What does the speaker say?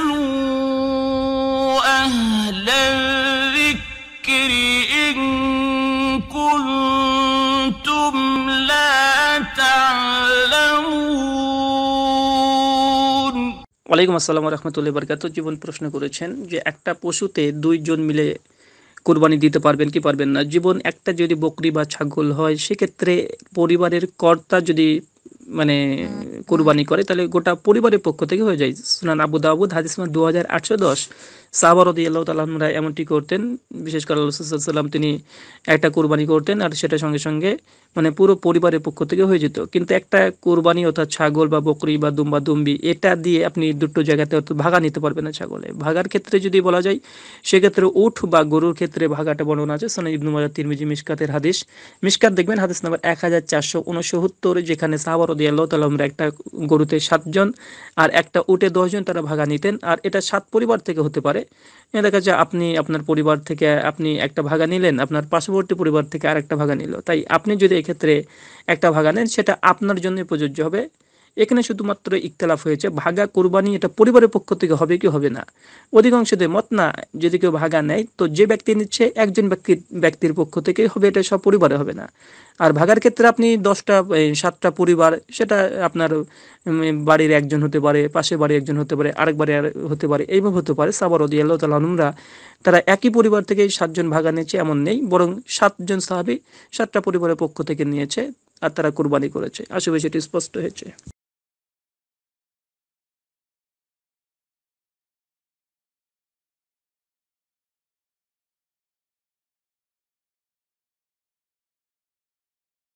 فاسألوا أهل الذكر إن كنتم لا تعلمون ওয়ালাইকুম আসসালাম রহমতুল্লাহ বরকাত জীবন প্রশ্ন করেছেন যে একটা পশুতে দুইজন মিলে কোরবানি দিতে পারবেন কি পারবেন না জীবন একটা যদি বকরি বা ছাগল হয় সেক্ষেত্রে পরিবারের কর্তা যদি মানে কোরবানি করে, তাহলে গোটা পরিবারের পক্ষ থেকে হয়ে যায়। সুনান আবু দাউদ, হাদিস দু হাজার আটশো দশ। সাহাবারদি আল্লাহ এমনটি করতেন, বিশেষ করে আল্লাহ সাল্লাম তিনি একটা কোরবানি করতেন আর সেটা সঙ্গে সঙ্গে মানে পুরো পরিবারের পক্ষ থেকে হয়ে যেত। কিন্তু একটা কোরবানি অর্থাৎ ছাগল বা বকরি বা দুম্বা দুম্বি, এটা দিয়ে আপনি দুটো জায়গাতে অর্থাৎ ভাগা নিতে পারবেন না ছাগলে। ভাগার ক্ষেত্রে যদি বলা যায়, সেক্ষেত্রে উঠ বা গরুর ক্ষেত্রে ভাগাটা বর্ণনা আছে সোনা ইবনু মাজার তিরমিজি, মিসকাতের হাদিস। মিসকাত দেখবেন, হাদিস নাম্বার এক হাজার চারশো উনসত্তর, যেখানে সাহাবারদি আল্লাহ তালামরা একটা গরুতে সাতজন আর একটা উটে দশজন তারা ভাগা নিতেন, আর এটা সাত পরিবার থেকে হতে পারে। দেখা যায় আপনি, আপনার পরিবার থেকে আপনি একটা ভাগা নিলেন, আপনার পার্শ্ববর্তী পরিবার থেকে আর একটা ভাগা নিল। তাই আপনি যদি এক্ষেত্রে একটা ভাগা নেন, সেটা আপনার জন্য প্রযোজ্য হবে। এখানে শুধুমাত্র ইখতলাফ হয়েছে, ভাগা কোরবানি এটা পরিবারের পক্ষ থেকে হবে কি হবে না? অধিকাংশদের মত না, যদি কেউ ভাগা নেয়, তো যে ব্যক্তি নিচ্ছে একজন ব্যক্তির ব্যক্তির পক্ষ থেকেই হবে, এটা সব পরিবারে হবে না। আর ভাগার ক্ষেত্রে আপনি দশটা সাতটা পরিবার, সেটা আপনার বাড়ির একজন হতে পারে, পাশের বাড়ির একজন হতে পারে, আরেক বাড়ি হতে পারে, এইভাবে হতে পারে। সাবারদি আল্লাহ তালুমরা তারা একই পরিবার থেকে সাতজন ভাগা নিয়েছে, এমন নেই, বরং সাতজন সাহাবি সাতটা পরিবারের পক্ষ থেকে নিয়েছে, আর তারা কোরবানি করেছে। আশেপাশে এটি স্পষ্ট হয়েছে।